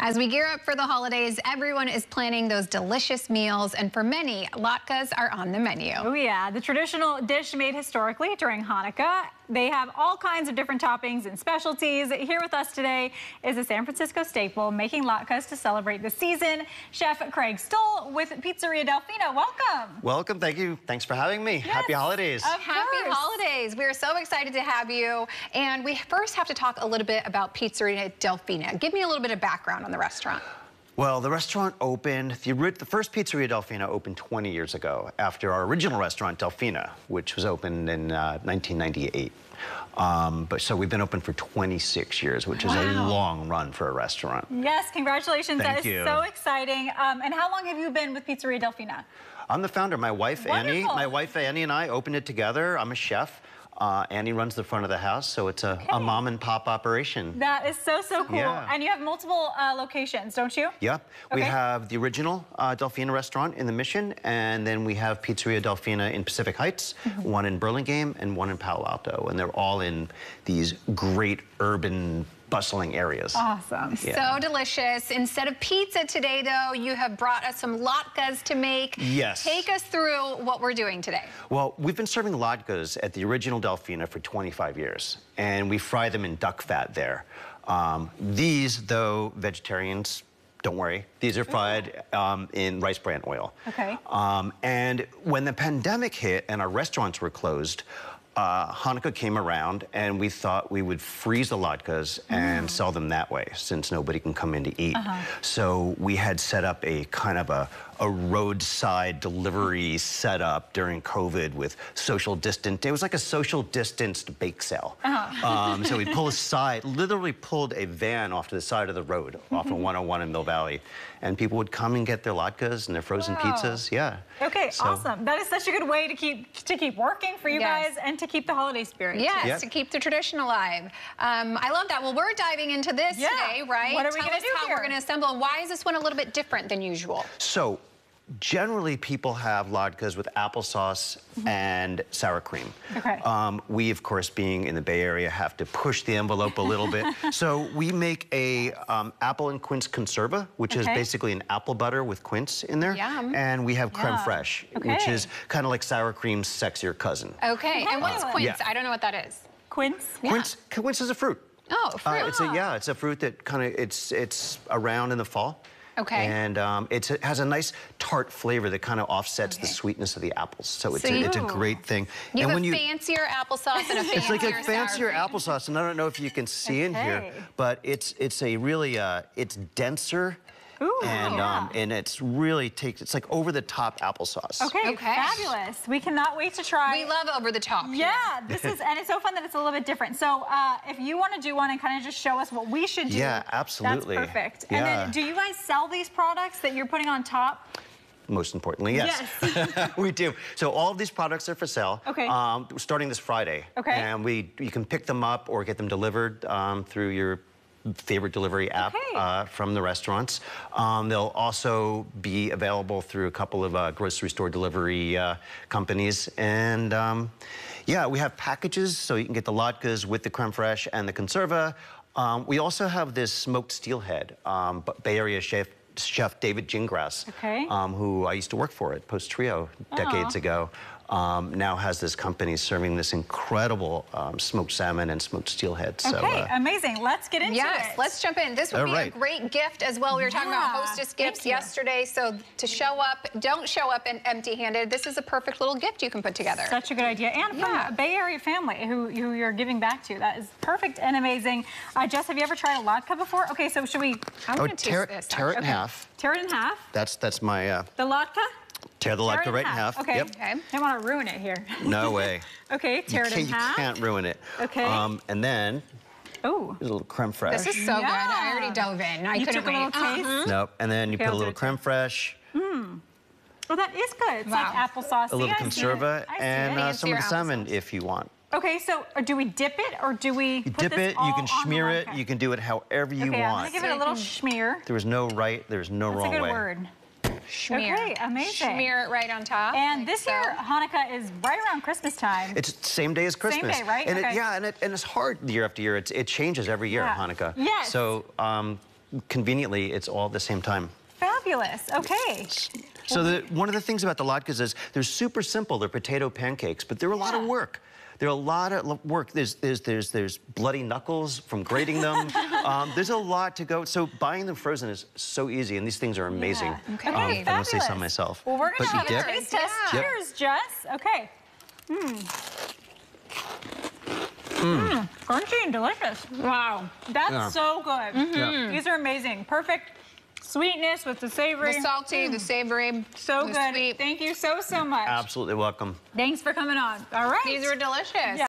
As we gear up for the holidays, everyone is planning those delicious meals, and for many, latkes are on the menu. Oh yeah, the traditional dish made historically during Hanukkah. They have all kinds of different toppings and specialties. Here with us today is a San Francisco staple making latkes to celebrate the season. Chef Craig Stoll with Pizzeria Delfina. Welcome. Welcome. Thank you. Thanks for having me. Yes, Happy holidays. Happy course. holidays. We're so excited to have you. And we first have to talk a little bit about Pizzeria Delfina. Give me a little bit of background on the restaurant. Well, the restaurant opened, the, the, first Pizzeria Delfina opened 20 years ago after our original restaurant, Delfina, which was opened in uh, 1998. Um, but so we've been open for 26 years, which wow. is a long run for a restaurant. Yes, congratulations. Thank that you. is so exciting. Um, and how long have you been with Pizzeria Delfina? I'm the founder. My wife, Wonderful. Annie, my wife, Annie and I opened it together. I'm a chef. Uh, Annie runs the front of the house, so it's a, okay. a mom and pop operation. That is so, so cool. Yeah. And you have multiple uh, locations, don't you? Yeah. Okay. We have the original uh, Delfina restaurant in the Mission, and then we have Pizzeria Delfina in Pacific Heights, mm -hmm. one in Burlingame, and one in Palo Alto. And they're all in these great urban bustling areas. Awesome. Yeah. So delicious. Instead of pizza today, though, you have brought us some latkes to make. Yes. Take us through what we're doing today. Well, we've been serving latkes at the original Delfina for 25 years, and we fry them in duck fat there. Um, these, though, vegetarians don't worry. These are fried um, in rice bran oil. Okay. Um, and when the pandemic hit and our restaurants were closed, uh, Hanukkah came around and we thought we would freeze the latkes and mm. sell them that way since nobody can come in to eat. Uh -huh. So we had set up a kind of a, a roadside delivery setup during COVID with social distance. It was like a social distanced bake sale. Uh -huh. um, so we pulled aside, literally pulled a van off to the side of the road off of 101 in Mill Valley. And people would come and get their latkes and their frozen wow. pizzas. Yeah. Okay, so, awesome. That is such a good way to keep to keep working for you yes. guys and to keep the holiday spirit. Yes, yep. to keep the tradition alive. Um, I love that. Well, we're diving into this yeah. today, right? What are we going to do how here? we're going to assemble and why is this one a little bit different than usual? So Generally, people have latkes with applesauce mm -hmm. and sour cream. Okay. Um, we, of course, being in the Bay Area, have to push the envelope a little bit. So we make a um, apple and quince conserva, which okay. is basically an apple butter with quince in there. Yum. And we have creme fraiche, okay. which is kind of like sour cream's sexier cousin. Okay. And what's quince? Yeah. I don't know what that is. Quince? Yeah. Quince, quince is a fruit. Oh, fruit. Uh, it's a, yeah, it's a fruit that kind of, it's, it's around in the fall. Okay. And um, it has a nice tart flavor that kind of offsets okay. the sweetness of the apples. So it's, so a, it's a great thing. You and have when a you, fancier applesauce and a fancier It's like a fancier applesauce, and I don't know if you can see okay. in here, but it's it's a really, uh, it's denser Ooh, and yeah. um, and it's really takes it's like over the top applesauce. Okay, okay, fabulous. We cannot wait to try. We love over the top. Yeah, this is and it's so fun that it's a little bit different. So uh, if you want to do one and kind of just show us what we should do, yeah, absolutely, that's perfect. Yeah. And then, do you guys sell these products that you're putting on top? most importantly, yes. yes. we do. So all of these products are for sale. Okay. Um, starting this Friday. Okay. And we you can pick them up or get them delivered um, through your favorite delivery app okay. uh, from the restaurants. Um, they'll also be available through a couple of uh, grocery store delivery uh, companies. And um, yeah, we have packages, so you can get the latkes with the creme fraiche and the conserva. Um, we also have this smoked steelhead, um, Bay Area chef chef David Gingrass, okay. um, who I used to work for at Postrio decades Aww. ago um, now has this company serving this incredible um, smoked salmon and smoked steelhead. So, okay, uh, amazing. Let's get into yes, it. Yes, let's jump in. This would be right. a great gift as well. We were talking yeah, about hostess gifts yesterday. So to show up, don't show up empty-handed. This is a perfect little gift you can put together. Such a good idea. And from yeah. a Bay Area family who, who you're giving back to. That is perfect and amazing. Uh, Jess, have you ever tried a latke before? Okay, so should we... I'm oh, going to tear, this. Tear it okay. in half. Tear it in half. That's, that's my... Uh, the latke? Tear the latke right in half. half. Okay. Yep. okay. I want to ruin it here. No way. okay, tear you it in half. You can't ruin it. Okay. Um, and then Oh. a little creme fraiche. This is so yeah. good. I already dove in. I you couldn't took wait. a little taste? Uh -huh. Nope. And then you okay, put a little creme fraiche. Mmm. Well, that is good. It's wow. like applesauce. A little conserva and uh, some of the salmon if you want. Okay, so uh, do we dip it or do we you dip it, you can smear it, you can do it however you okay, want. I'm gonna give it a little smear. There is no right, there's no That's wrong way. That's a good word. Schmear. Okay, amazing. Smear it right on top. And like this so. year, Hanukkah is right around Christmas time. It's same day as Christmas. Same day, right? And okay. it, yeah, and, it, and it's hard year after year. It's, it changes every year, yeah. Hanukkah. Yes. So um, conveniently, it's all at the same time. Fabulous. Okay. So the, one of the things about the latkes is they're super simple. They're potato pancakes, but they're a lot of work. They're a lot of work. There's, there's, there's, there's bloody knuckles from grating them. um, there's a lot to go. So buying them frozen is so easy, and these things are amazing. Yeah. Okay. Um, Okay, I must say some myself. Well, we're gonna you have a dip? taste test. Yeah. Yep. Cheers, Jess. Okay. Mmm. Mmm. Crunchy and delicious. Wow. That's Yeah. so good. Mm Yeah. These are amazing. Perfect sweetness with the savory. The salty, the savory, so the good. sweet. Thank you so, so much. Absolutely welcome. Thanks for coming on. All right. These were delicious. Yeah.